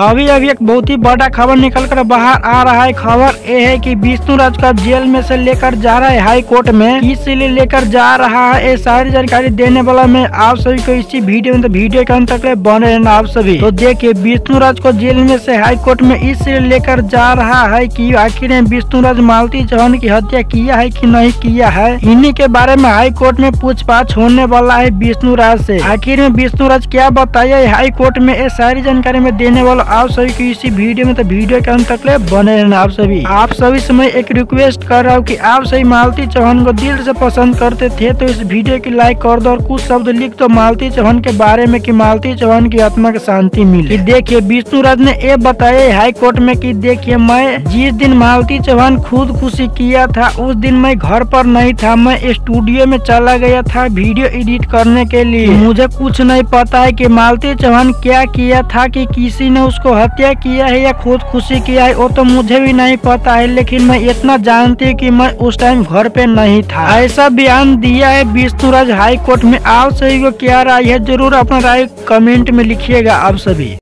अभी अभी एक बहुत ही बड़ा खबर निकल कर बाहर आ रहा है। खबर ये है कि विष्णु राज का जेल में से लेकर जा रहा है हाई कोर्ट में। इसलिए लेकर जा रहा है। ये सारी जानकारी देने वाला मैं आप सभी को इसी वीडियो में तो वीडियो के अंत तक बने रहना आप सभी। तो देखिए विष्णु राज को जेल में से हाई कोर्ट में इसलिए लेकर जा रहा है की आखिर विष्णु राज मालती चौहान की हत्या किया है की नहीं किया है? इन्हीं के बारे में हाई कोर्ट में पूछताछ होने वाला है विष्णु राज से। आखिर में विष्णु राज क्या बताया हाई कोर्ट में? ये सारी जानकारी में देने वाला आप सभी को इसी वीडियो में तो वीडियो के अंत तक ले बने रहना आप सभी। आप सभी से मैं एक रिक्वेस्ट कर रहा हूँ कि आप सभी मालती चौहान को दिल से पसंद करते थे तो इस वीडियो की लाइक कर दो और कुछ शब्द लिख दो मालती चौहान के बारे में की मालती चौहान की आत्मा की शांति मिले। देखिए विष्णु राज ने ये बताया हाई कोर्ट में की देखिए मैं जिस दिन मालती चौहान खुद खुशी किया था, उस दिन मैं घर पर नहीं था, मैं स्टूडियो में चला गया था वीडियो एडिट करने के लिए। मुझे कुछ नहीं पता है कि मालती चौहान क्या किया था कि किसी ने उसको हत्या किया है या खुद खुशी किया है, वो तो मुझे भी नहीं पता है, लेकिन मैं इतना जानती कि मैं उस टाइम घर पे नहीं था। ऐसा बयान दिया है विष्णुराज हाई कोर्ट में। आप सभी को क्या राय है? ज़रूर अपना राय कमेंट में लिखिएगा आप सभी।